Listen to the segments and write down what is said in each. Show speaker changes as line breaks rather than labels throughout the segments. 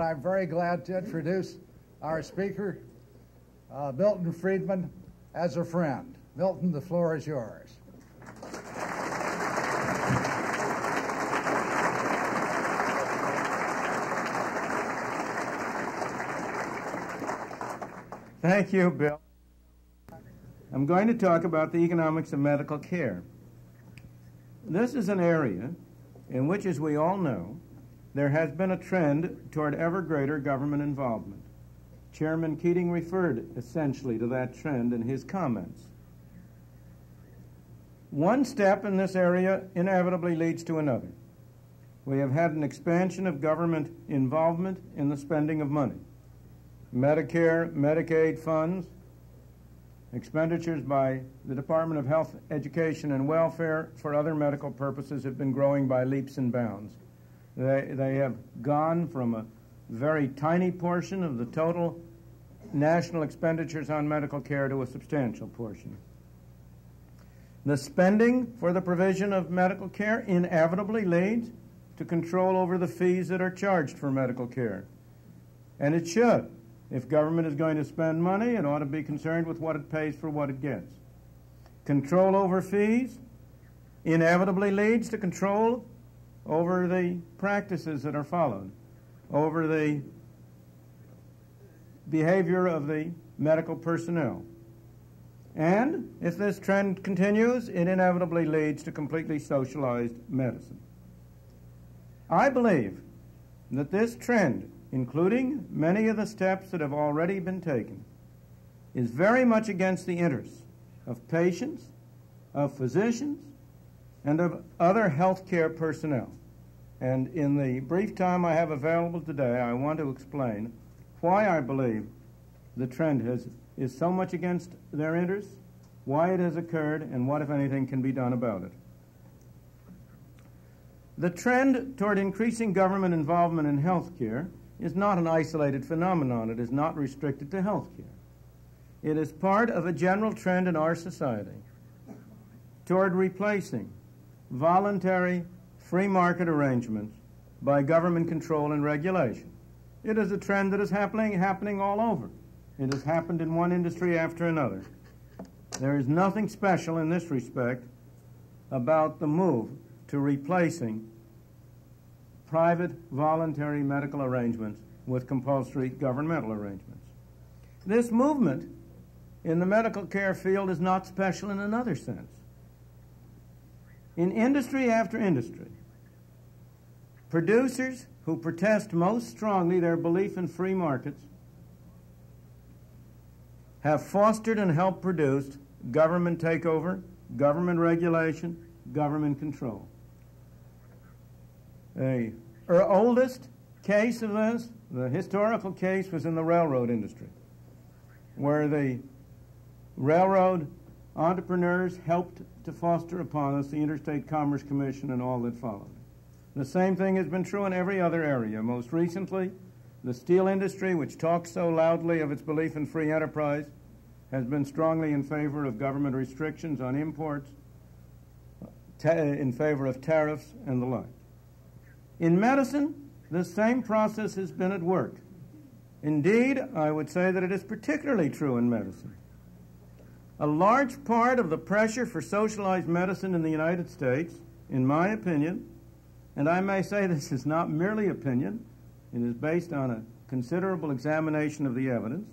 I'm very glad to introduce our speaker, uh, Milton Friedman, as a friend. Milton, the floor is yours.
Thank you, Bill. I'm going to talk about the economics of medical care. This is an area in which, as we all know, there has been a trend toward ever greater government involvement. Chairman Keating referred essentially to that trend in his comments. One step in this area inevitably leads to another. We have had an expansion of government involvement in the spending of money. Medicare, Medicaid funds, expenditures by the Department of Health, Education, and Welfare for other medical purposes have been growing by leaps and bounds. They, they have gone from a very tiny portion of the total national expenditures on medical care to a substantial portion. The spending for the provision of medical care inevitably leads to control over the fees that are charged for medical care. And it should. If government is going to spend money, it ought to be concerned with what it pays for what it gets. Control over fees inevitably leads to control over the practices that are followed, over the behavior of the medical personnel. And if this trend continues, it inevitably leads to completely socialized medicine. I believe that this trend including many of the steps that have already been taken, is very much against the interests of patients, of physicians, and of other healthcare personnel. And in the brief time I have available today, I want to explain why I believe the trend has, is so much against their interests, why it has occurred, and what, if anything, can be done about it. The trend toward increasing government involvement in healthcare is not an isolated phenomenon. It is not restricted to health care. It is part of a general trend in our society toward replacing voluntary free market arrangements by government control and regulation. It is a trend that is happening, happening all over. It has happened in one industry after another. There is nothing special in this respect about the move to replacing private voluntary medical arrangements with compulsory governmental arrangements. This movement in the medical care field is not special in another sense. In industry after industry, producers who protest most strongly their belief in free markets have fostered and helped produce government takeover, government regulation, government control. The er, oldest case of this, the historical case, was in the railroad industry, where the railroad entrepreneurs helped to foster upon us the Interstate Commerce Commission and all that followed. The same thing has been true in every other area. Most recently, the steel industry, which talks so loudly of its belief in free enterprise, has been strongly in favor of government restrictions on imports, in favor of tariffs, and the like. In medicine, the same process has been at work. Indeed, I would say that it is particularly true in medicine. A large part of the pressure for socialized medicine in the United States, in my opinion, and I may say this is not merely opinion, it is based on a considerable examination of the evidence,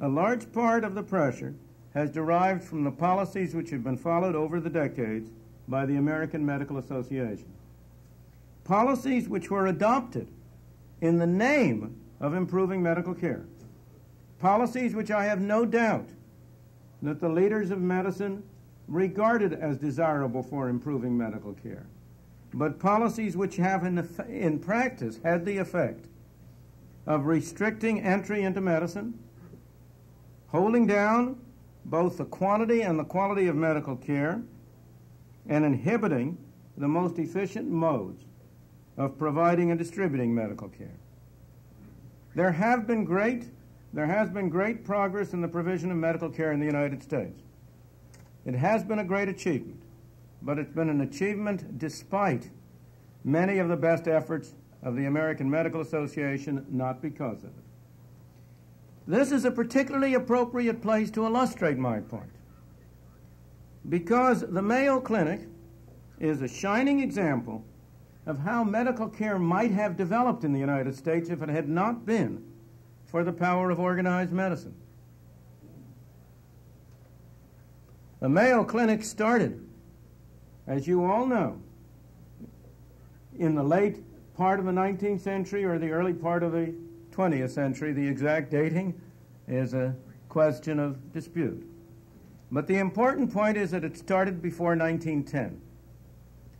a large part of the pressure has derived from the policies which have been followed over the decades by the American Medical Association policies which were adopted in the name of improving medical care. Policies which I have no doubt that the leaders of medicine regarded as desirable for improving medical care. But policies which have in, in practice had the effect of restricting entry into medicine, holding down both the quantity and the quality of medical care, and inhibiting the most efficient modes of providing and distributing medical care. There have been great there has been great progress in the provision of medical care in the United States. It has been a great achievement, but it's been an achievement despite many of the best efforts of the American Medical Association, not because of it. This is a particularly appropriate place to illustrate my point. Because the Mayo Clinic is a shining example of how medical care might have developed in the United States if it had not been for the power of organized medicine. The Mayo Clinic started, as you all know, in the late part of the 19th century or the early part of the 20th century. The exact dating is a question of dispute. But the important point is that it started before 1910.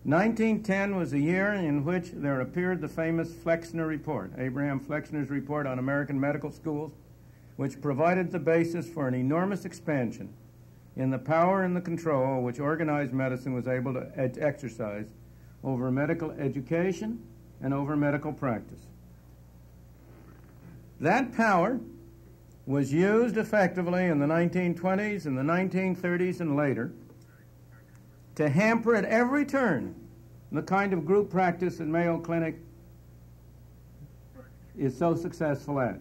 1910 was a year in which there appeared the famous Flexner Report, Abraham Flexner's report on American medical schools, which provided the basis for an enormous expansion in the power and the control which organized medicine was able to exercise over medical education and over medical practice. That power was used effectively in the 1920s and the 1930s and later to hamper at every turn the kind of group practice that Mayo Clinic is so successful at.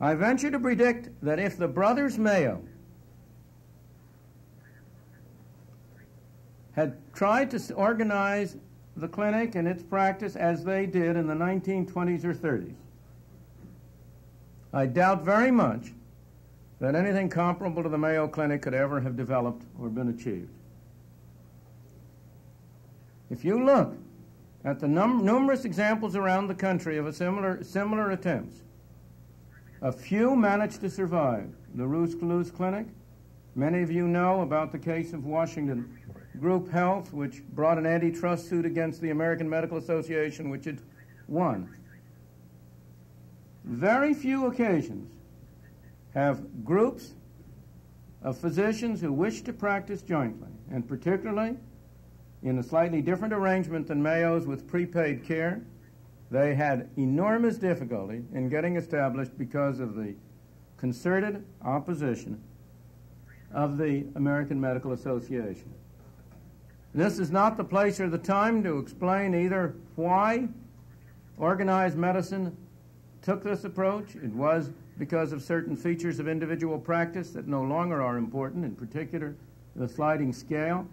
I venture to predict that if the brothers Mayo had tried to organize the clinic and its practice as they did in the 1920s or 30s, I doubt very much that anything comparable to the Mayo Clinic could ever have developed or been achieved. If you look at the num- numerous examples around the country of a similar, similar attempts, a few managed to survive. The Roos Clinic, many of you know about the case of Washington Group Health, which brought an antitrust suit against the American Medical Association, which it won. Very few occasions have groups of physicians who wish to practice jointly, and particularly in a slightly different arrangement than Mayo's with prepaid care, they had enormous difficulty in getting established because of the concerted opposition of the American Medical Association. This is not the place or the time to explain either why organized medicine took this approach. It was because of certain features of individual practice that no longer are important, in particular, the sliding scale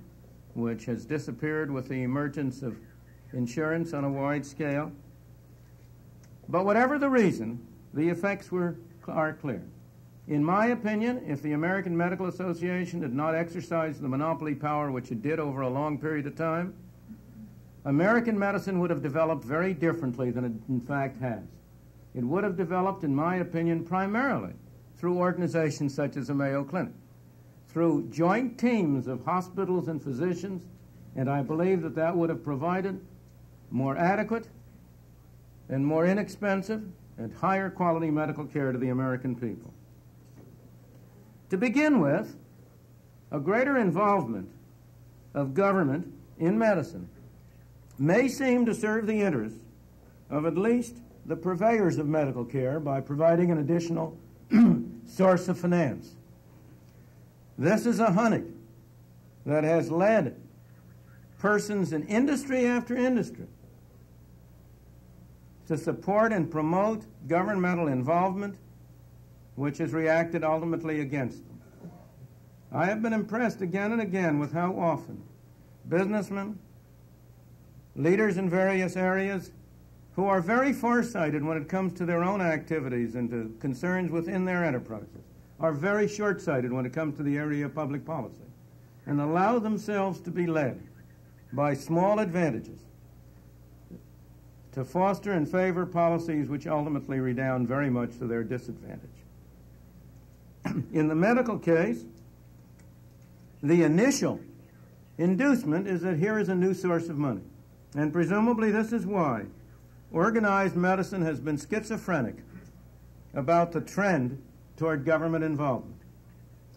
which has disappeared with the emergence of insurance on a wide scale. But whatever the reason, the effects were, are clear. In my opinion, if the American Medical Association had not exercised the monopoly power which it did over a long period of time, American medicine would have developed very differently than it in fact has. It would have developed, in my opinion, primarily through organizations such as the Mayo Clinic through joint teams of hospitals and physicians, and I believe that that would have provided more adequate and more inexpensive and higher quality medical care to the American people. To begin with, a greater involvement of government in medicine may seem to serve the interests of at least the purveyors of medical care by providing an additional source of finance. This is a honey that has led persons in industry after industry to support and promote governmental involvement, which has reacted ultimately against them. I have been impressed again and again with how often businessmen, leaders in various areas, who are very farsighted when it comes to their own activities and to concerns within their enterprises, are very short sighted when it comes to the area of public policy and allow themselves to be led by small advantages to foster and favor policies which ultimately redound very much to their disadvantage. In the medical case, the initial inducement is that here is a new source of money. And presumably this is why organized medicine has been schizophrenic about the trend toward government involvement.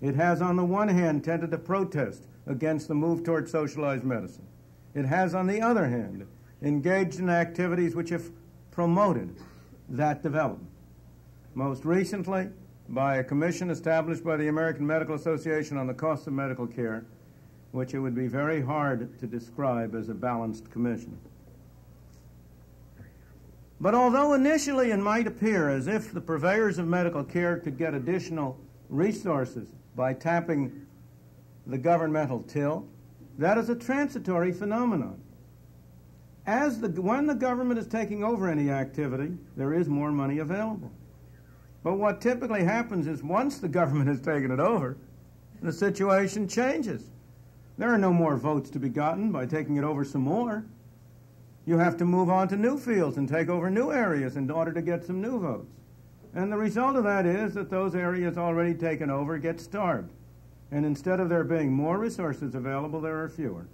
It has, on the one hand, tended to protest against the move toward socialized medicine. It has, on the other hand, engaged in activities which have promoted that development. Most recently, by a commission established by the American Medical Association on the cost of medical care, which it would be very hard to describe as a balanced commission. But although initially it might appear as if the purveyors of medical care could get additional resources by tapping the governmental till, that is a transitory phenomenon. As the, when the government is taking over any activity, there is more money available. But what typically happens is once the government has taken it over, the situation changes. There are no more votes to be gotten by taking it over some more. You have to move on to new fields and take over new areas in order to get some new votes. And the result of that is that those areas already taken over get starved. And instead of there being more resources available, there are fewer.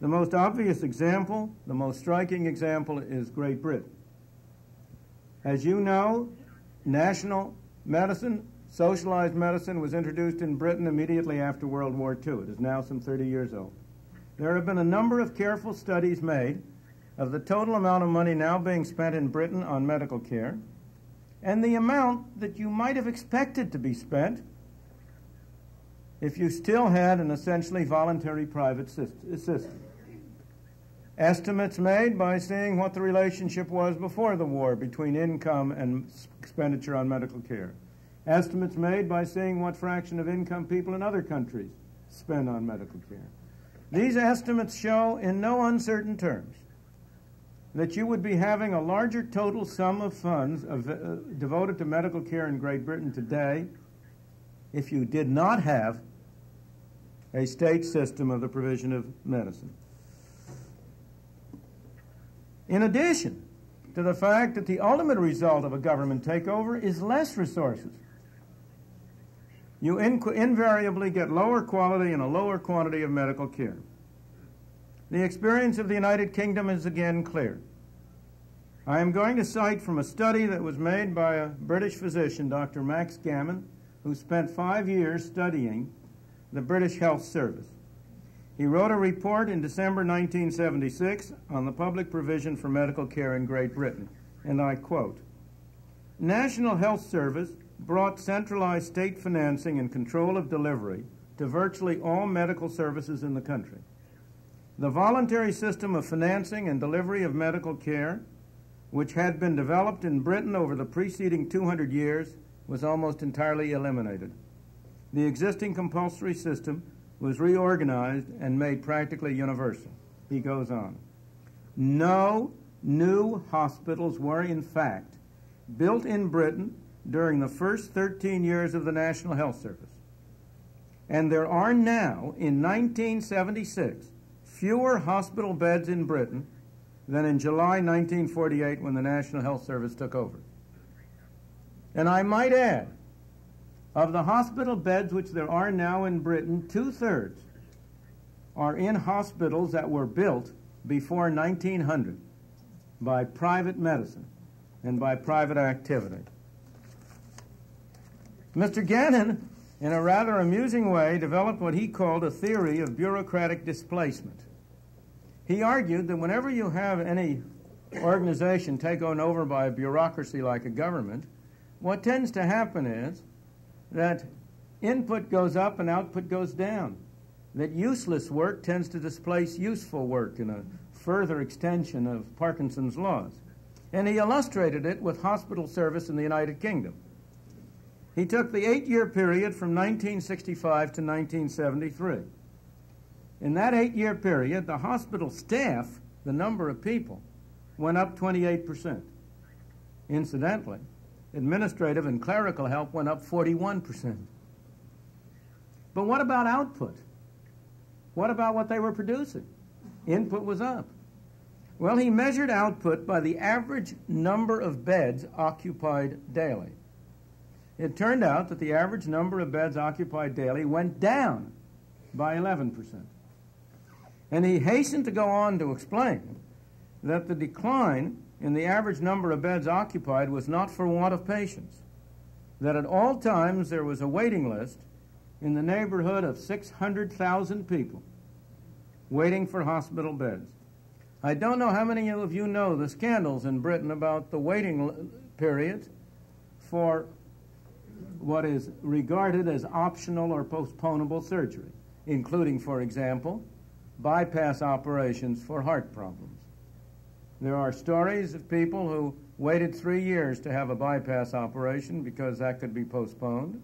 The most obvious example, the most striking example, is Great Britain. As you know, national medicine, socialized medicine, was introduced in Britain immediately after World War II. It is now some 30 years old. There have been a number of careful studies made of the total amount of money now being spent in Britain on medical care and the amount that you might have expected to be spent if you still had an essentially voluntary private system. Estimates made by seeing what the relationship was before the war between income and expenditure on medical care. Estimates made by seeing what fraction of income people in other countries spend on medical care. These estimates show in no uncertain terms that you would be having a larger total sum of funds of, uh, devoted to medical care in Great Britain today if you did not have a state system of the provision of medicine. In addition to the fact that the ultimate result of a government takeover is less resources, you invariably get lower quality and a lower quantity of medical care. The experience of the United Kingdom is again clear. I am going to cite from a study that was made by a British physician, Dr. Max Gammon, who spent five years studying the British Health Service. He wrote a report in December 1976 on the public provision for medical care in Great Britain, and I quote National Health Service brought centralized state financing and control of delivery to virtually all medical services in the country. The voluntary system of financing and delivery of medical care, which had been developed in Britain over the preceding 200 years, was almost entirely eliminated. The existing compulsory system was reorganized and made practically universal. He goes on. No new hospitals were, in fact, built in Britain during the first 13 years of the National Health Service. And there are now, in 1976, fewer hospital beds in Britain than in July 1948 when the National Health Service took over. And I might add, of the hospital beds which there are now in Britain, two thirds are in hospitals that were built before 1900 by private medicine and by private activity. Mr. Gammon, in a rather amusing way, developed what he called a theory of bureaucratic displacement. He argued that whenever you have any organization taken over by a bureaucracy like a government, what tends to happen is that input goes up and output goes down. That useless work tends to displace useful work in a further extension of Parkinson's laws. And he illustrated it with hospital service in the United Kingdom. He took the eight year period from 1965 to 1973. In that eight year period, the hospital staff, the number of people, went up 28%. Incidentally, administrative and clerical help went up 41%. But what about output? What about what they were producing? Input was up. Well, he measured output by the average number of beds occupied daily. It turned out that the average number of beds occupied daily went down by 11%. And he hastened to go on to explain that the decline in the average number of beds occupied was not for want of patients, that at all times there was a waiting list in the neighborhood of 600,000 people waiting for hospital beds. I don't know how many of you know the scandals in Britain about the waiting period for what is regarded as optional or postponable surgery, including, for example, bypass operations for heart problems. There are stories of people who waited three years to have a bypass operation because that could be postponed.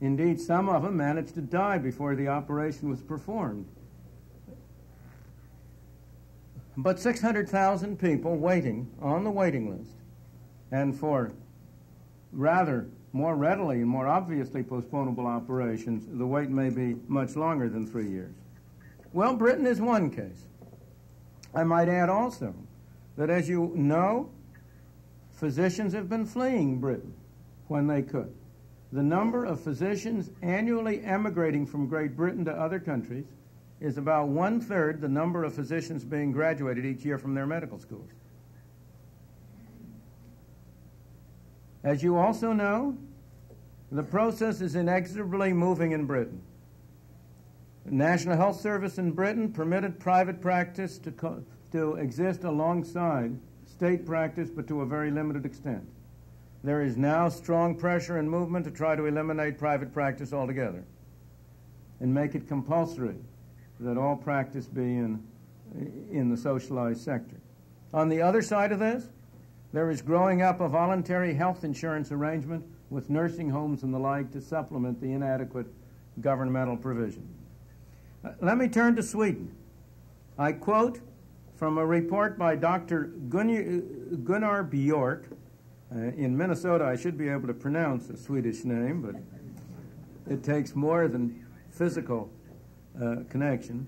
Indeed, some of them managed to die before the operation was performed. But 600,000 people waiting on the waiting list, and for rather more readily and more obviously postponable operations, the wait may be much longer than three years. Well, Britain is one case. I might add also that, as you know, physicians have been fleeing Britain when they could. The number of physicians annually emigrating from Great Britain to other countries is about one third the number of physicians being graduated each year from their medical schools. As you also know, the process is inexorably moving in Britain. National Health Service in Britain permitted private practice to, to exist alongside state practice, but to a very limited extent. There is now strong pressure and movement to try to eliminate private practice altogether and make it compulsory that all practice be in, in the socialized sector. On the other side of this, there is growing up a voluntary health insurance arrangement with nursing homes and the like to supplement the inadequate governmental provision. Let me turn to Sweden. I quote from a report by Dr. Gunnar Biörck. Uh, in Minnesota, I should be able to pronounce a Swedish name, but it takes more than physical uh, connection.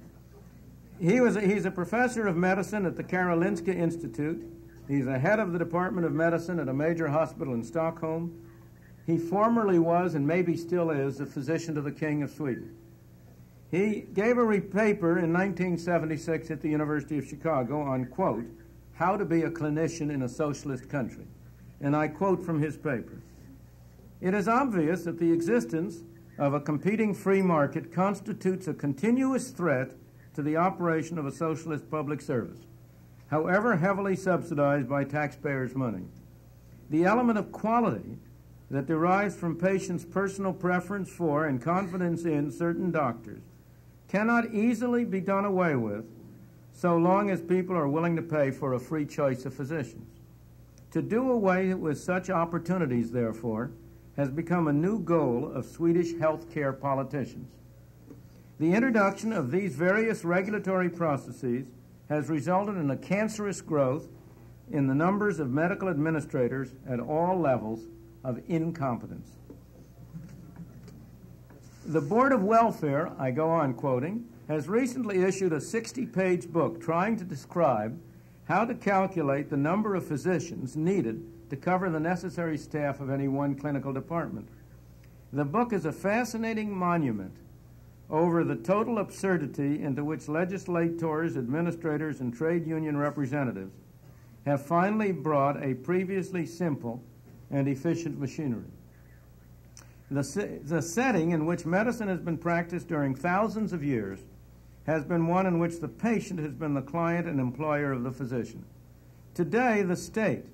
He was a, he's a professor of medicine at the Karolinska Institute. He's a head of the Department of Medicine at a major hospital in Stockholm. He formerly was, and maybe still is, a physician to the King of Sweden. He gave a paper in 1976 at the University of Chicago on, quote, how to be a clinician in a socialist country. And I quote from his paper It is obvious that the existence of a competing free market constitutes a continuous threat to the operation of a socialist public service, however heavily subsidized by taxpayers' money. The element of quality that derives from patients' personal preference for and confidence in certain doctors cannot easily be done away with so long as people are willing to pay for a free choice of physicians. To do away with such opportunities, therefore, has become a new goal of Swedish healthcare politicians. The introduction of these various regulatory processes has resulted in a cancerous growth in the numbers of medical administrators at all levels of incompetence. The Board of Welfare, I go on quoting, has recently issued a 60 page book trying to describe how to calculate the number of physicians needed to cover the necessary staff of any one clinical department. The book is a fascinating monument over the total absurdity into which legislators, administrators, and trade union representatives have finally brought a previously simple and efficient machinery. The, the setting in which medicine has been practiced during thousands of years has been one in which the patient has been the client and employer of the physician. Today, the state,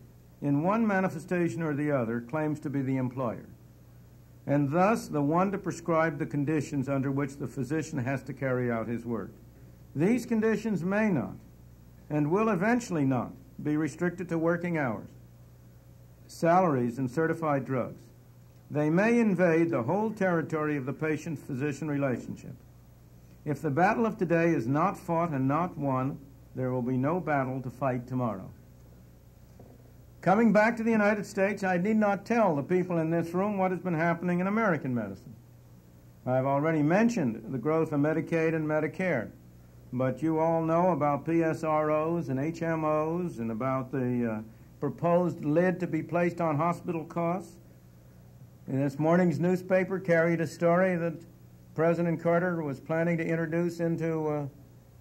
in one manifestation or the other, claims to be the employer, and thus the one to prescribe the conditions under which the physician has to carry out his work. These conditions may not, and will eventually not, be restricted to working hours, salaries, and certified drugs. They may invade the whole territory of the patient physician relationship. If the battle of today is not fought and not won, there will be no battle to fight tomorrow. Coming back to the United States, I need not tell the people in this room what has been happening in American medicine. I've already mentioned the growth of Medicaid and Medicare, but you all know about PSROs and HMOs and about the uh, proposed lid to be placed on hospital costs. This morning's newspaper carried a story that President Carter was planning to introduce into, uh,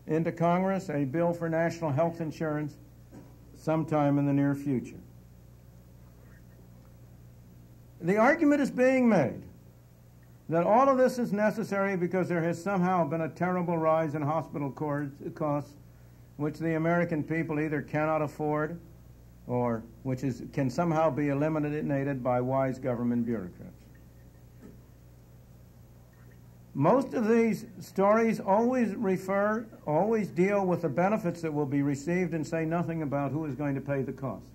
into Congress a bill for national health insurance sometime in the near future. The argument is being made that all of this is necessary because there has somehow been a terrible rise in hospital costs, which the American people either cannot afford or which is, can somehow be eliminated by wise government bureaucrats. Most of these stories always refer, always deal with the benefits that will be received and say nothing about who is going to pay the cost.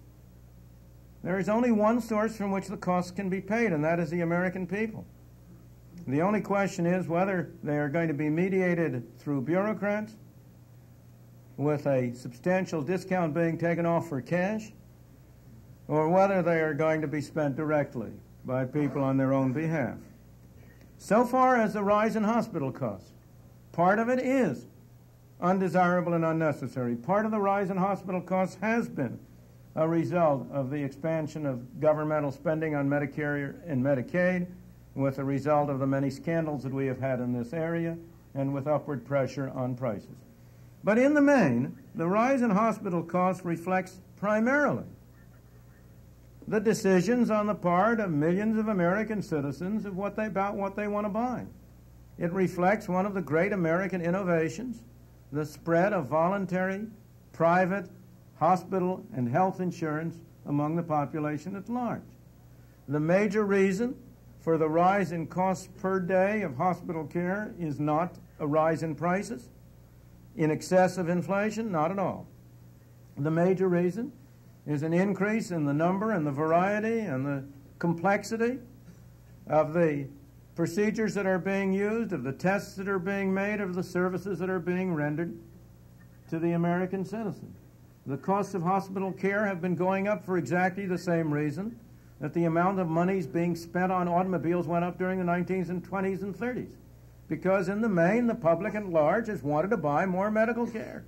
There is only one source from which the costs can be paid, and that is the American people. The only question is whether they are going to be mediated through bureaucrats with a substantial discount being taken off for cash, or whether they are going to be spent directly by people on their own behalf. So far as the rise in hospital costs, part of it is undesirable and unnecessary. Part of the rise in hospital costs has been a result of the expansion of governmental spending on Medicare and Medicaid, with the result of the many scandals that we have had in this area, and with upward pressure on prices. But in the main, the rise in hospital costs reflects primarily the decisions on the part of millions of American citizens of what they, about what they want to buy. It reflects one of the great American innovations, the spread of voluntary, private, hospital, and health insurance among the population at large. The major reason for the rise in costs per day of hospital care is not a rise in prices in excess of inflation, not at all. The major reason is an increase in the number and the variety and the complexity of the procedures that are being used, of the tests that are being made, of the services that are being rendered to the American citizen. The costs of hospital care have been going up for exactly the same reason that the amount of monies being spent on automobiles went up during the 19th and 20s and 30s. Because in the main, the public at large has wanted to buy more medical care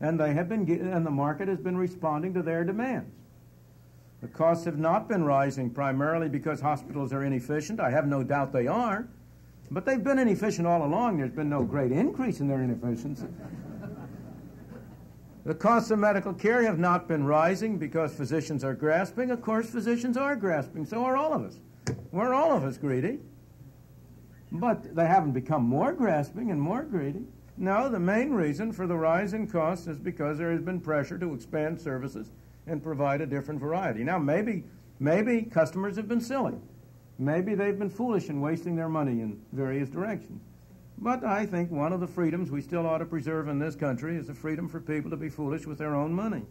and they have been and the market has been responding to their demands. The costs have not been rising primarily because hospitals are inefficient. I have no doubt they are, but they've been inefficient all along. There's been no great increase in their inefficiency. the costs of medical care have not been rising because physicians are grasping. Of course, physicians are grasping. So are all of us. We're all of us greedy. But they haven't become more grasping and more greedy. No, the main reason for the rise in costs is because there has been pressure to expand services and provide a different variety. Now, maybe, maybe customers have been silly. Maybe they've been foolish in wasting their money in various directions. But I think one of the freedoms we still ought to preserve in this country is the freedom for people to be foolish with their own money.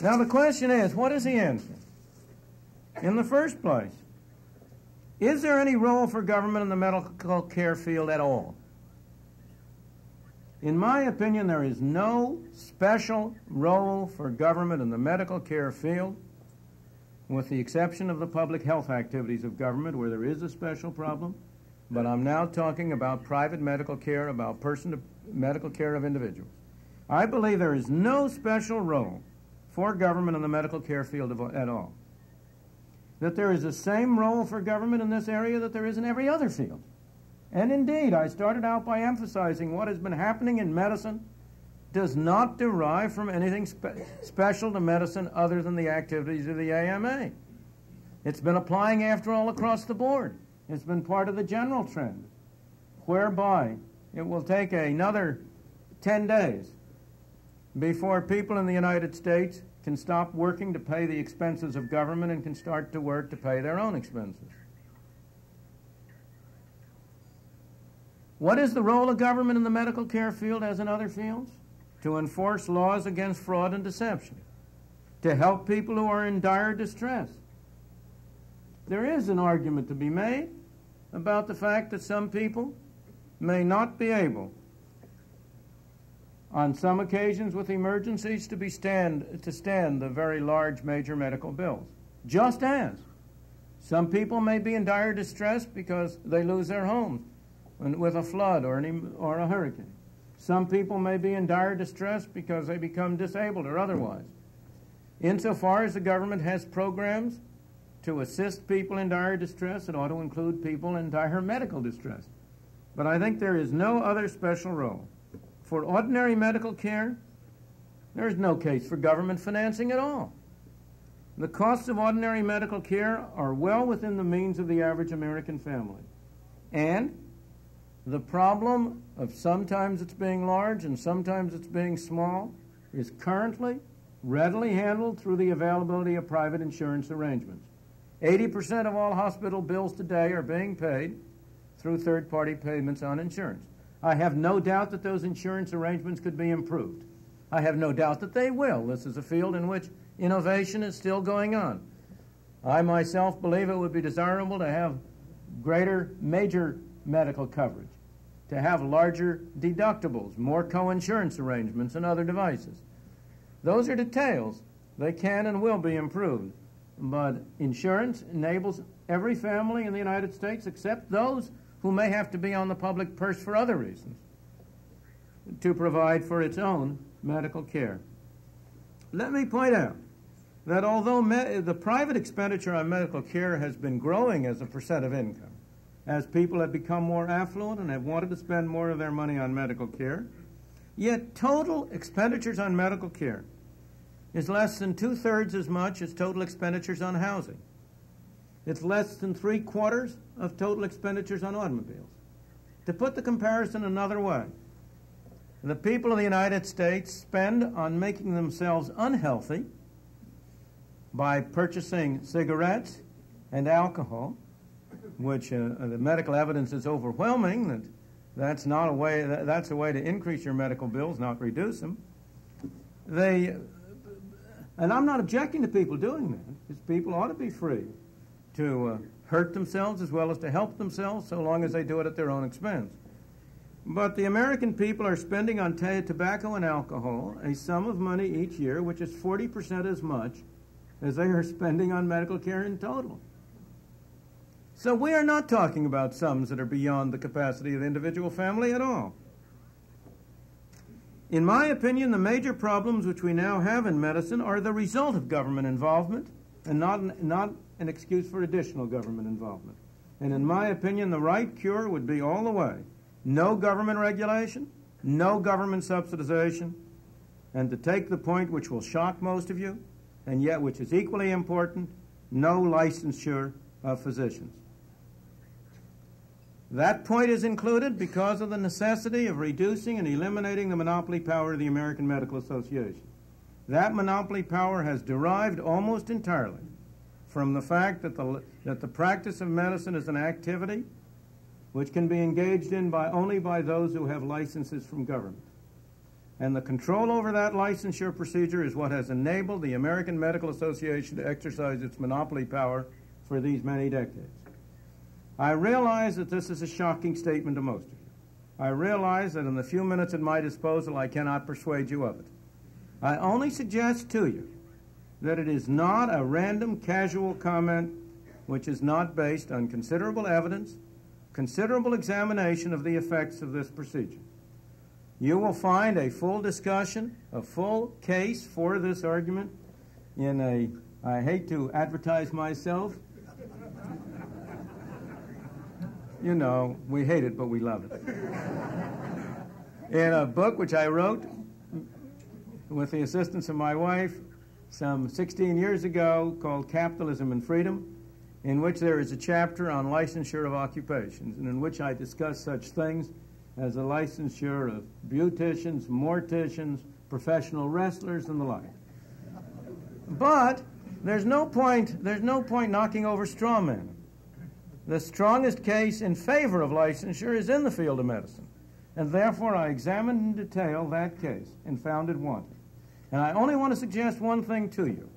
Now, the question is what is the answer? In the first place, is there any role for government in the medical care field at all? In my opinion, there is no special role for government in the medical care field, with the exception of the public health activities of government where there is a special problem. But I'm now talking about private medical care, about person to medical care of individuals. I believe there is no special role for government in the medical care field at all that there is the same role for government in this area that there is in every other field. And indeed, I started out by emphasizing what has been happening in medicine does not derive from anything spe special to medicine other than the activities of the AMA. It's been applying, after all, across the board. It's been part of the general trend, whereby it will take another 10 days before people in the United States can stop working to pay the expenses of government and can start to work to pay their own expenses. What is the role of government in the medical care field as in other fields? To enforce laws against fraud and deception, to help people who are in dire distress. There is an argument to be made about the fact that some people may not be able on some occasions with emergencies to be stand to stand the very large major medical bills. Just as some people may be in dire distress because they lose their homes with a flood or, an, or a hurricane. Some people may be in dire distress because they become disabled or otherwise. Insofar as the government has programs to assist people in dire distress, it ought to include people in dire medical distress. But I think there is no other special role for ordinary medical care, there is no case for government financing at all. The costs of ordinary medical care are well within the means of the average American family. And the problem of sometimes it's being large and sometimes it's being small is currently readily handled through the availability of private insurance arrangements. 80% of all hospital bills today are being paid through third party payments on insurance. I have no doubt that those insurance arrangements could be improved. I have no doubt that they will. This is a field in which innovation is still going on. I myself believe it would be desirable to have greater major medical coverage, to have larger deductibles, more coinsurance arrangements, and other devices. Those are details. They can and will be improved. But insurance enables every family in the United States, except those who may have to be on the public purse for other reasons, to provide for its own medical care. Let me point out that although the private expenditure on medical care has been growing as a percent of income, as people have become more affluent and have wanted to spend more of their money on medical care, yet total expenditures on medical care is less than two thirds as much as total expenditures on housing. It's less than three quarters of total expenditures on automobiles. To put the comparison another way, the people of the United States spend on making themselves unhealthy by purchasing cigarettes and alcohol, which uh, the medical evidence is overwhelming that that's not a way that's a way to increase your medical bills, not reduce them. They and I'm not objecting to people doing that. Because people ought to be free to uh, hurt themselves as well as to help themselves, so long as they do it at their own expense. But the American people are spending on t- tobacco and alcohol a sum of money each year, which is 40% as much as they are spending on medical care in total. So we are not talking about sums that are beyond the capacity of the individual family at all. In my opinion, the major problems which we now have in medicine are the result of government involvement and not, not an excuse for additional government involvement. And in my opinion, the right cure would be all the way no government regulation, no government subsidization, and to take the point which will shock most of you, and yet which is equally important, no licensure of physicians. That point is included because of the necessity of reducing and eliminating the monopoly power of the American Medical Association. That monopoly power has derived almost entirely from the fact that the, that the practice of medicine is an activity which can be engaged in by, only by those who have licenses from government. And the control over that licensure procedure is what has enabled the American Medical Association to exercise its monopoly power for these many decades. I realize that this is a shocking statement to most of you. I realize that in the few minutes at my disposal, I cannot persuade you of it. I only suggest to you that it is not a random, casual comment which is not based on considerable evidence, considerable examination of the effects of this procedure. You will find a full discussion, a full case for this argument in a, I hate to advertise myself, you know, we hate it, but we love it. In a book which I wrote with the assistance of my wife some 16 years ago called Capitalism and Freedom, in which there is a chapter on licensure of occupations, and in which I discuss such things as the licensure of beauticians, morticians, professional wrestlers, and the like. But there's no point, there's no point knocking over straw men. The strongest case in favor of licensure is in the field of medicine. And therefore, I examined in detail that case and found it wanted. And I only want to suggest one thing to you,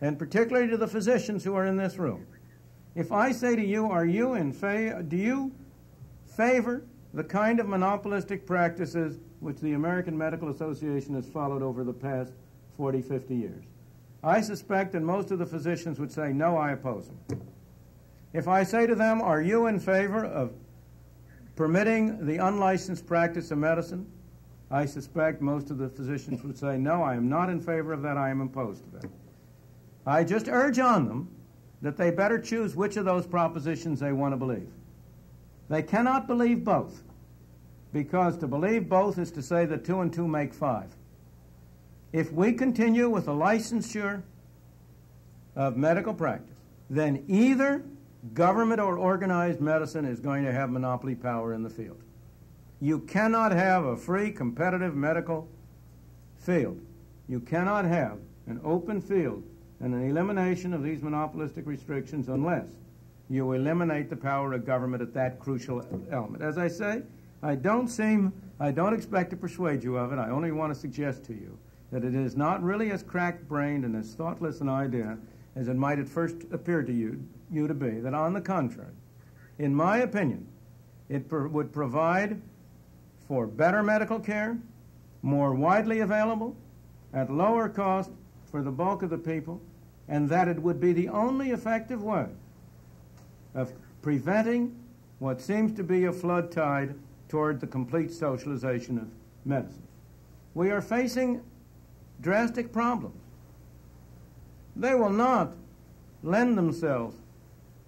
and particularly to the physicians who are in this room. If I say to you, are you in fa- do you favor the kind of monopolistic practices which the American Medical Association has followed over the past 40, 50 years? I suspect that most of the physicians would say, no, I oppose them. If I say to them, Are you in favor of permitting the unlicensed practice of medicine? I suspect most of the physicians would say, No, I am not in favor of that. I am opposed to that. I just urge on them that they better choose which of those propositions they want to believe. They cannot believe both, because to believe both is to say that two and two make five. If we continue with the licensure of medical practice, then either government or organized medicine is going to have monopoly power in the field. You cannot have a free, competitive medical field. You cannot have an open field and an elimination of these monopolistic restrictions unless you eliminate the power of government at that crucial element. As I say, I don't seem, I don't expect to persuade you of it. I only want to suggest to you that it is not really as crack-brained and as thoughtless an idea as it might at first appear to you, you to be. That on the contrary, in my opinion, it would provide for better medical care, more widely available, at lower cost for the bulk of the people, and that it would be the only effective way of preventing what seems to be a flood tide toward the complete socialization of medicine. We are facing drastic problems. They will not lend themselves,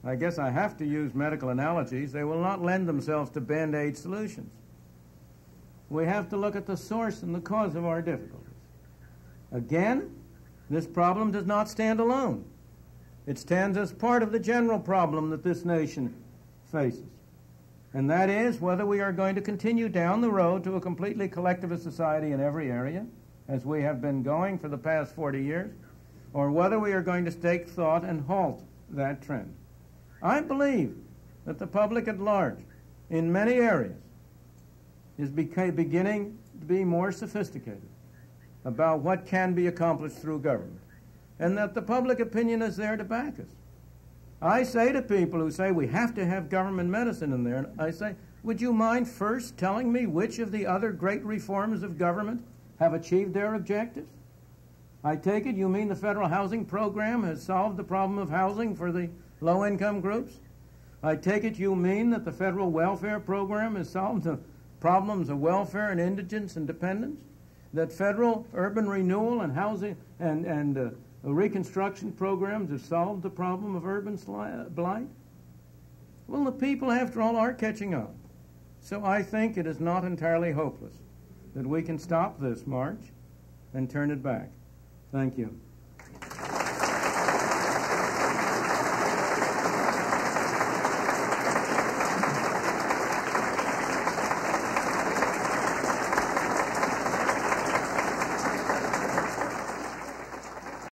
I guess I have to use medical analogies, they will not lend themselves to band aid solutions. We have to look at the source and the cause of our difficulties. Again, this problem does not stand alone. It stands as part of the general problem that this nation faces. And that is whether we are going to continue down the road to a completely collectivist society in every area, as we have been going for the past 40 years, or whether we are going to take thought and halt that trend. I believe that the public at large, in many areas, is beginning to be more sophisticated about what can be accomplished through government, and that the public opinion is there to back us. I say to people who say we have to have government medicine in there, I say, would you mind first telling me which of the other great reforms of government have achieved their objectives? I take it you mean the federal housing program has solved the problem of housing for the low income groups? I take it you mean that the federal welfare program has solved the problems of welfare and indigence and dependence? That federal urban renewal and housing and, and uh, reconstruction programs have solved the problem of urban blight? Well, the people, after all, are catching up. So I think it is not entirely hopeless that we can stop this march and turn it back. Thank you.